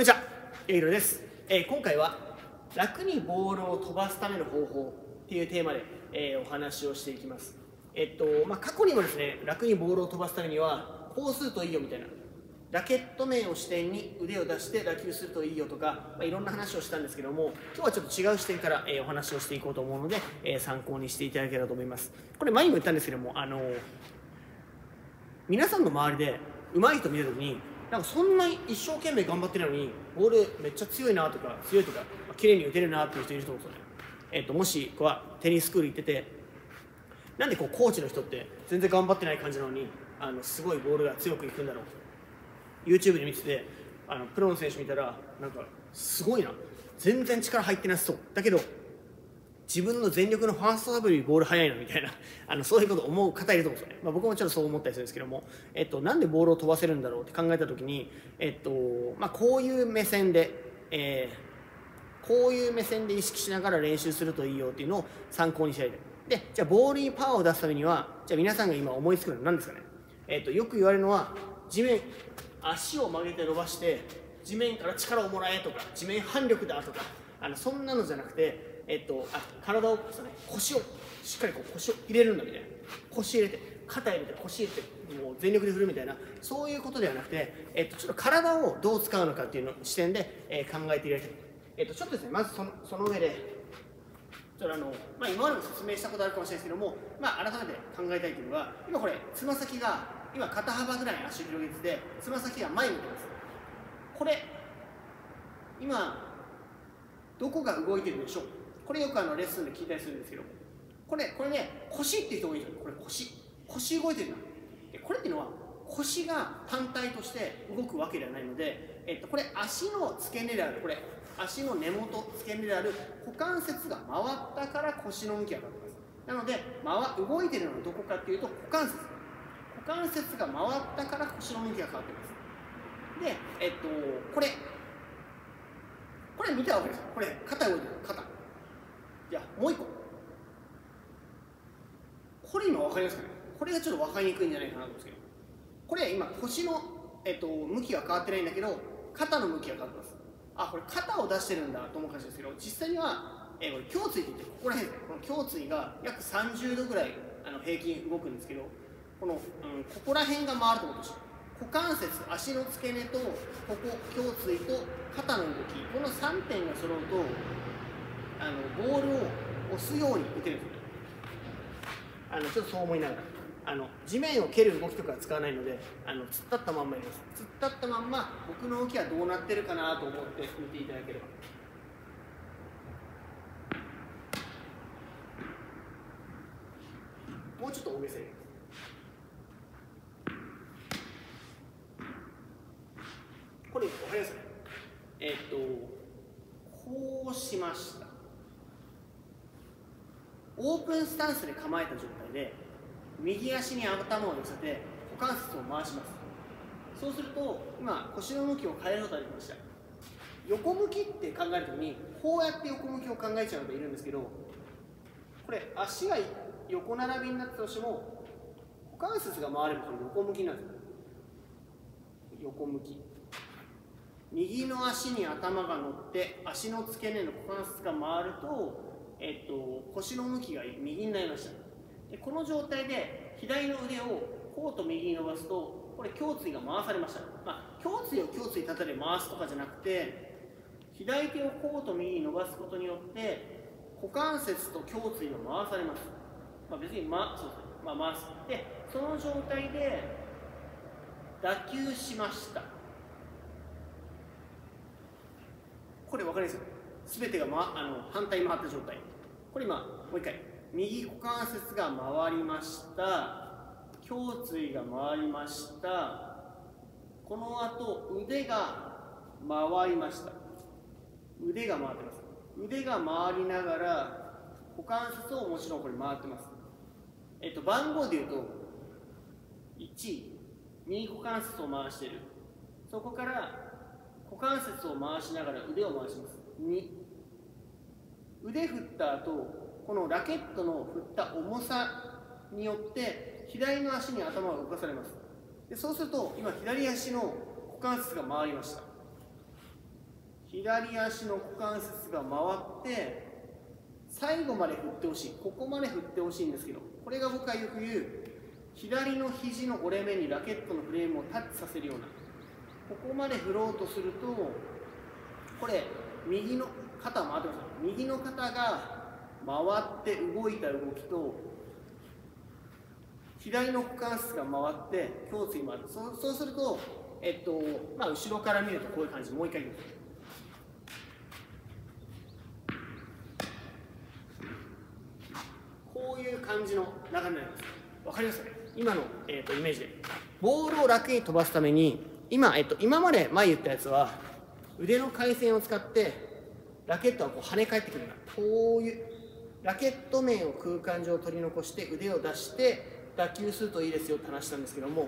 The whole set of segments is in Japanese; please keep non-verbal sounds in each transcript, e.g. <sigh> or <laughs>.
こんにちは、えいろです、えー今回は楽にボールを飛ばすための方法っていうテーマで、えーお話をしていきます。えっと、まあ、過去にもですね、楽にボールを飛ばすためには、こうするといいよみたいな、ラケット面を支点に腕を出して打球するといいよとか、まあ、いろんな話をしたんですけども、今日はちょっと違う視点から、えーお話をしていこうと思うので、えー参考にしていただければと思います。これ前にも言ったんですけども、あの皆さんの周りで上手い人見た時になんかそんな一生懸命頑張ってるのにボールめっちゃ強いなとか強いとか綺麗に打てるなっていう人いると思うんですよね、えっともしこはテニススクール行っててなんでこうコーチの人って全然頑張ってない感じなのにあのすごいボールが強くいくんだろう YouTube で見ててあのプロの選手見たらなんかすごいな。全然力入ってなさそう。だけど自分の全力のファーストサーブよりボール速いのみたいな <laughs> あのそういうこと思う方いると思うんですよね、まあ、僕もちょっとそう思ったりするんですけども、えっと、なんでボールを飛ばせるんだろうって考えた時に、えっとまあ、こういう目線で、えーこういう目線で意識しながら練習するといいよっていうのを参考にしたいでじゃあボールにパワーを出すためにはじゃあ皆さんが今思いつくのは何ですかね、えっと、よく言われるのは地面足を曲げて伸ばして地面から力をもらえとか地面反力だとかあのそんなのじゃなくてえっと、あ体をそうね腰をしっかりこう腰を入れるんだみたいな。腰入れて肩入れて腰入れてもう全力で振るみたいな。そういうことではなくて、えっと、ちょっと体をどう使うのかっていうの視点で、えー考えていただきたい、えっと、ちょっとですねまずそのその上でちょっとあの、まあ、今までも説明したことあるかもしれないですけども、まあ、改めて考えたいというのは今これつま先が今肩幅ぐらいに足広げててつま先が前に向いてます。これ今どこが動いてるでしょう？これよくあのレッスンで聞いたりするんですけどこれこれね腰っていう人多いんですよこれ腰。腰動いてるなでこれっていうのは腰が単体として動くわけではないので、えっと、これ足の付け根であるこれ足の根元付け根である股関節が回ったから腰の向きが変わってます。なので回動いてるのはどこかっていうと股関節。股関節が回ったから腰の向きが変わってます。でえっとこれ。これ見たわけです。よこれ肩動いてる肩。じゃあもう一個。これ今分かりますかね？これがちょっと分かりにくいんじゃないかなと思うんですけど。これ今腰の、えっと、向きは変わってないんだけど肩の向きが変わってます。あこれ肩を出してるんだと思うかもしれないですけど実際には、えーこれ胸椎って言ってここら辺でこの胸椎が約30度ぐらいあの平均動くんですけどこの、うん、ここら辺が回ると思ってほしい股関節足の付け根とここ胸椎と肩の動き。この3点が揃うとボールを押すように打てるんですよ。あのちょっとそう思いながらあの地面を蹴る動きとかは使わないのであの突っ立ったまんまやります。突っ立ったまんま僕の動きはどうなってるかなと思って見ていただければ。もうちょっと大げさに。これ分かりますかね。えーっとこうしましたオープンスタンスで構えた状態で右足に頭を寄せて股関節を回します。そうすると今腰の向きを変えることができました。横向きって考えるときにこうやって横向きを考えちゃう人いるんですけどこれ足が横並びになったとしても股関節が回ればこれ横向きなんですよ。横向き。右の足に頭が乗って足の付け根の股関節が回るとえっと、腰の向きが右になりました。でこの状態で左の腕をこうと右に伸ばすとこれ胸椎が回されました、まあ、胸椎を胸椎立てで回すとかじゃなくて左手をこうと右に伸ばすことによって股関節と胸椎が回されます、まあ、別に、まそうですまあ、回す。でその状態で打球しました。これ分かります？よ全てが、ま、あの反対回った状態。これ今もう一回。右股関節が回りました。胸椎が回りました。この後腕が回りました。腕が回ってます。腕が回りながら股関節をもちろんこれ回ってます。えっと番号で言うと1右股関節を回している。そこから股関節を回しながら腕を回します。2腕振った後このラケットの振った重さによって左の足に頭が動かされます。でそうすると今左足の股関節が回りました。左足の股関節が回って最後まで振ってほしい。ここまで振ってほしいんですけどこれが僕がよく言う左の肘の折れ目にラケットのフレームをタッチさせるような。ここまで振ろうとするとこれ右の肩回ってます右の肩が回って動いた動きと左の股関節が回って胸椎もあるそそうすると、えっとまあ、後ろから見るとこういう感じ。もう一回いきますこういう感じの流れになります。わかります？かね今の、えーと、イメージで。ボールを楽に飛ばすために今、えーと、今まで前言ったやつは腕の回線を使ってラケットはこう跳ね返ってくるようなこういうラケット面を空間上取り残して腕を出して打球するといいですよって話したんですけども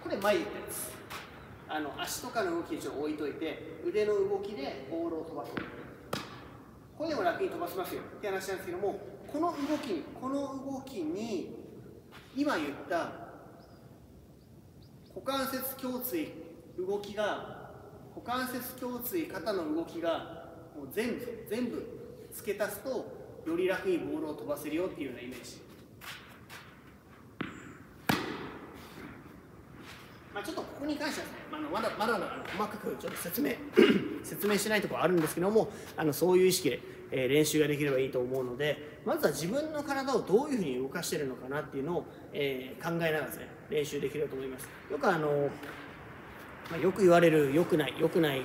これ前言ったやつ。あの足とかの動きちょっと置いといて腕の動きでボールを飛ばす。これでも楽に飛ばせますよ。って話なんですけどもこの動きにこの動きに今言った股関節胸椎動きが股関節胸椎肩の動きがもう全部全部付け足すとより楽にボールを飛ばせるよっていうようなイメージ。まあ、ちょっとここに関してはね、まあ、まだまだまだ細かくちょっと説明 <clears throat> 説明しないところあるんですけどもあのそういう意識で、えー、練習ができればいいと思うのでまずは自分の体をどういうふうに動かしてるのかなっていうのを、えー、考えながらですね練習できればと思います。よくあの、まあ、よく言われる良くない良くない、うん、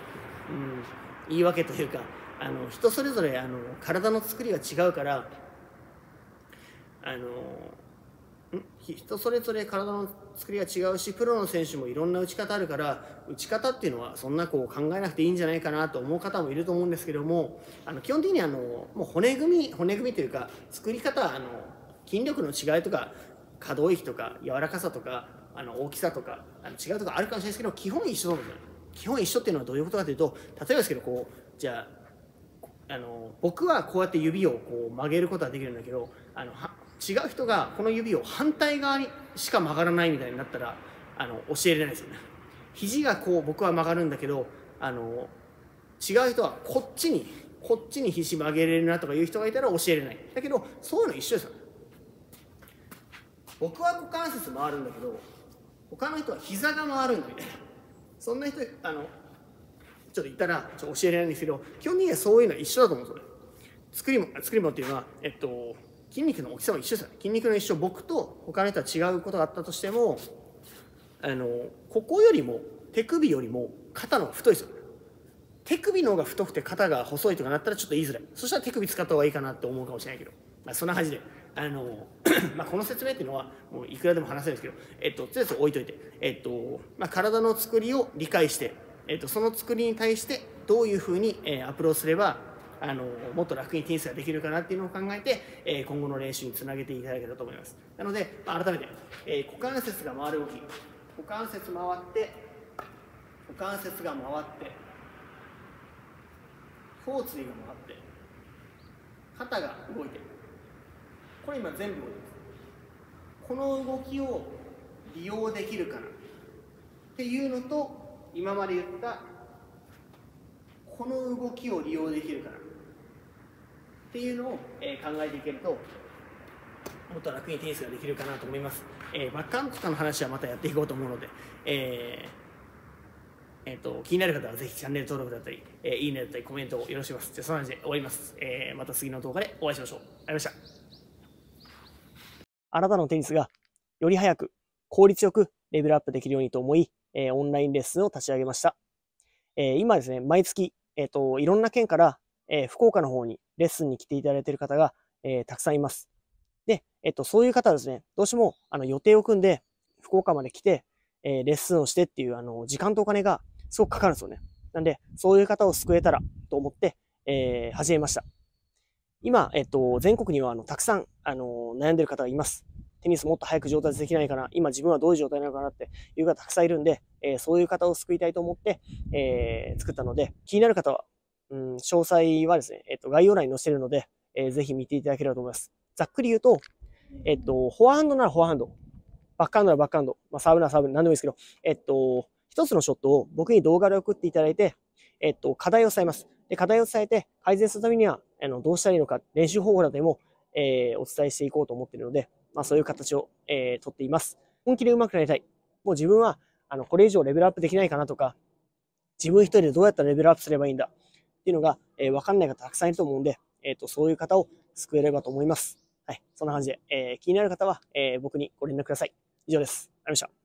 言い訳というかあの人それぞれあの体の作りが違うからあの人それぞれ体の作りが違うしプロの選手もいろんな打ち方あるから打ち方っていうのはそんなこう考えなくていいんじゃないかなと思う方もいると思うんですけどもあの基本的にあのもう骨組み骨組みというか作り方あの筋力の違いとか可動域とか柔らかさとかあの大きさとかあの違うとかあるかもしれないですけど基本一緒なんですよ基本一緒っていうのはどういうことかというと例えばですけどこうじゃああの僕はこうやって指をこう曲げることはできるんだけどあの違う人がこの指を反対側にしか曲がらないみたいになったらあの教えれないですよね。肘がこう僕は曲がるんだけどあの違う人はこっちにこっちに肘曲げれるなとかいう人がいたら教えれない。だけどそういうの一緒ですよ。ね僕は股関節回るんだけど他の人は膝が回るんだみたいなそんな人あのちょっといたらちょっと教えられないんですけど基本的にはそういうのは一緒だと思うんですよ。作りも作りもっていうのはえっと筋肉の大きさは一緒ですよね。筋肉の一緒僕と他の人は違うことがあったとしてもあのここよりも手首よりも肩の方が太いですよ。ね手首の方が太くて肩が細いとかなったらちょっと言いづらい。そしたら手首使った方がいいかなって思うかもしれないけど、まあ、そんな感じで。あの <coughs> まあこの説明っていうのはもういくらでも話せるんですけど、えっと、とりあえず置いといて、えっとまあ、体の作りを理解して、えっと、その作りに対してどういうふうに、えー、アプローチすればあのもっと楽にテニスができるかなっていうのを考えて、えー、今後の練習につなげていただけたと思います。なので、まあ、改めて、えー、股関節が回る動き。股関節回って股関節が回って胸椎が回って肩が動いて。これ今全部この動きを利用できるかなっていうのと今まで言ったこの動きを利用できるかなっていうのを、考えていけるともっと楽にテニスができるかなと思います、えー、バックハンドとかの話はまたやっていこうと思うので、えーえーと、気になる方はぜひチャンネル登録だったり、えー、いいねだったりコメントをよろしくお願いします。じゃあそんな感じで終わります、え、また次の動画でお会いしましょう。ありがとうございました。あなたのテニスがより早く効率よくレベルアップできるようにと思い、えー、オンラインレッスンを立ち上げました。えー、今ですね、毎月、えっ、ー、と、いろんな県から、えー、福岡の方にレッスンに来ていただいている方が、えー、たくさんいます。で、えっと、そういう方はですね、どうしても、あの、予定を組んで、福岡まで来て、えー、レッスンをしてっていう、あの、時間とお金がすごくかかるんですよね。なんで、そういう方を救えたらと思って、えー、始めました。今、えっと、全国には、あの、たくさん、あの、悩んでる方がいます。テニスもっと早く上達できないかな、今自分はどういう状態なのかなっていう方たくさんいるんで、えー、そういう方を救いたいと思って、えー、作ったので、気になる方は、うん、詳細はですね、えっ、と、概要欄に載せてるので、えー、ぜひ見ていただければと思います。ざっくり言うと、えっと、フォアハンドならフォアハンド、バックハンドならバックハンド、まあ、サーブならサーブ、なんでもいいですけど、えっと、一つのショットを僕に動画で送っていただいて、えっと、課題を伝えます。で、課題を伝えて改善するためには、あの、どうしたらいいのか、練習方法などでも、えー、お伝えしていこうと思っているので、まあそういう形を、えー、とっています。本気で上手くなりたい。もう自分は、あの、これ以上レベルアップできないかなとか、自分一人でどうやったらレベルアップすればいいんだっていうのが、えー、わかんない方たくさんいると思うんで、えっ、ー、と、そういう方を救えればと思います。はい。そんな感じで、えー、気になる方は、えー、僕にご連絡ください。以上です。ありがとうございました。